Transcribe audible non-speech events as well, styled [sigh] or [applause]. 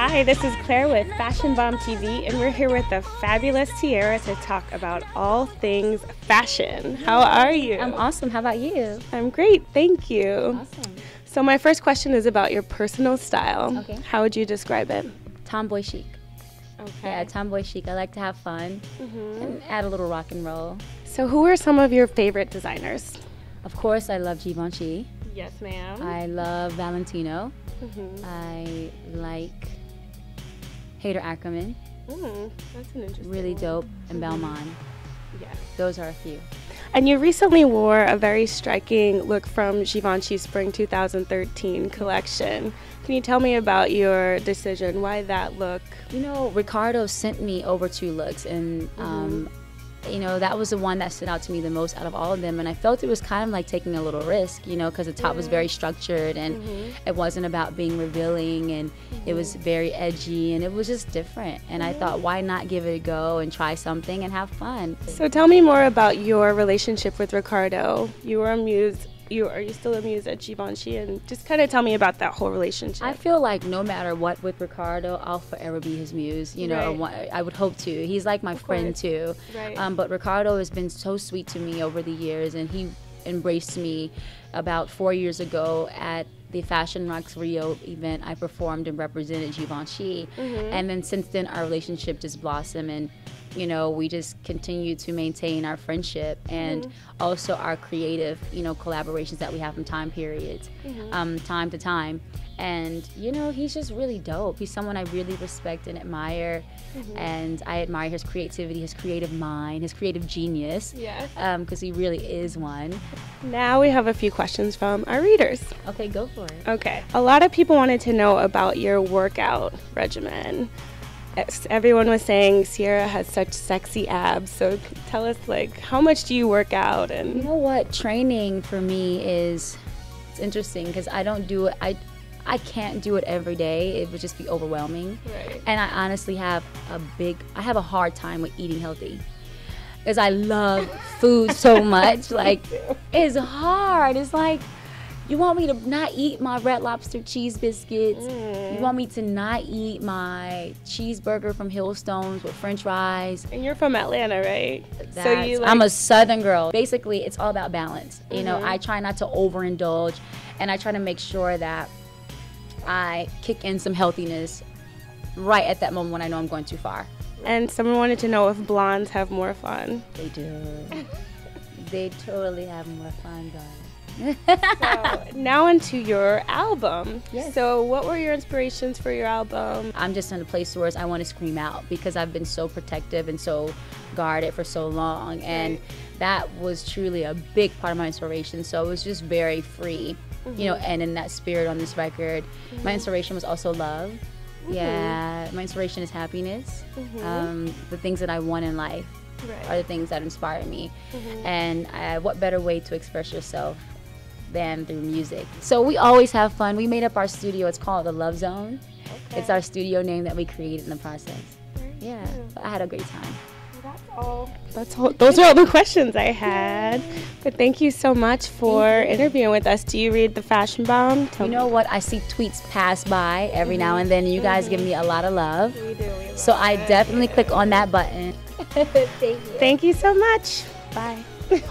Hi, this is Claire with Fashion Bomb TV, and we're here with the fabulous Ciara to talk about all things fashion. How are you? I'm awesome. How about you? I'm great, thank you. Awesome. So, my first question is about your personal style. Okay. How would you describe it? Tomboy chic. Okay. Yeah, tomboy chic. I like to have fun and add a little rock and roll. So, who are some of your favorite designers? Of course, I love Givenchy. Yes, ma'am. I love Valentino. Mhm. I like Haider Ackermann. Mm, that's an interesting. Really dope. And Balmain. Yeah. Those are a few. And you recently wore a very striking look from Givenchy's Spring 2013 collection. Can you tell me about your decision? Why that look? You know, Riccardo sent me over two looks, and um, you know that was the one that stood out to me the most out of all of them. And I felt it was kind of like taking a little risk, you know, because the top was very structured and mm-hmm. it wasn't about being revealing, and it was mm-hmm. very edgy, and it was just different. And I thought, why not give it a go and try something and have fun? So tell me more about your relationship with Riccardo. You were a muse. You are you still a muse at Givenchy? And just kind of tell me about that whole relationship. I feel like no matter what with Riccardo, I'll forever be his muse. You know, Right. I would hope to. He's like my friend course. too. Right. Um, but Riccardo has been so sweet to me over the years, and he embraced me about four years ago at the Fashion Rocks Rio event. I performed and represented Givenchy, Mm-hmm. and then since then our relationship just blossomed and. You know, we just continue to maintain our friendship and Mm-hmm. also our creative, you know, collaborations that we have from time periods, Mm-hmm. um, time to time. And you know, he's just really dope. He's someone I really respect and admire, Mm-hmm. and I admire his creativity, his creative mind, his creative genius. Yes. because he really is one. Now we have a few questions from our readers. Okay, go for it. Okay. A lot of people wanted to know about your workout regimen. Everyone was saying Ciara has such sexy abs. So tell us, like, how much do you work out? And You know what? Training for me is it's interesting because I don't do it. I I can't do it every day. It would just be overwhelming. Right. And I honestly have a big. I have a hard time with eating healthy. Because I love [laughs] food so much. Like, it's hard. It's like, you want me to not eat my red lobster cheese biscuits. You mm. want me to not eat my cheeseburger from Hillstones with french fries. and you're from Atlanta, right? That's- I'm a southern girl. Basically, it's all about balance. You know, mm-hmm. I try not to overindulge and I try to make sure that I kick in some healthiness right at that moment when I know I'm going too far. And someone wanted to know if blondes have more fun. They do. [laughs] they totally have more fun, guys. So now into your album. Yes. So what were your inspirations for your album? I'm just in a place where I want to scream out because I've been so protective and so guarded for so long. And Right. That was truly a big part of my inspiration. So it was just very free, you know, mm-hmm. and in that spirit on this record. My mm-hmm. inspiration was also love. Mm-hmm. Yeah, my inspiration is happiness. Um, the things that I want in life are the things that inspire me. And uh, what better way to express yourself than through music? So we always have fun. We made up our studio. It's called the Love Zone. It's our studio name that we created in the process. Yeah, but I had a great time. That's all. That's all. Those are all the questions I had. But thank you so much for interviewing with us. Do you read the Fashion Bomb? Tell You me. know what? I see tweets pass by every now and then. You guys give me a lot of love. We do. We So I it. definitely click on that button. [laughs] Thank you. Thank you so much. Bye. [laughs]